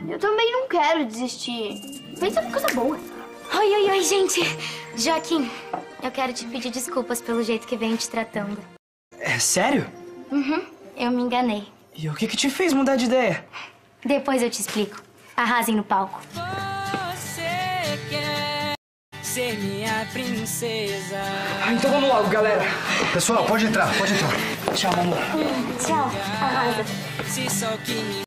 Eu também não quero desistir. Pensa em coisa boa. Oi, oi, oi, gente. Joaquim, eu quero te pedir desculpas pelo jeito que venho te tratando. É sério? Uhum, eu me enganei. E o que que te fez mudar de ideia? Depois eu te explico. Arrasem no palco. Você quer ser minha princesa. Ah, então vamos logo, galera. Pessoal, pode entrar, pode entrar. Tchau, amor. Tchau. Arrasa. Se só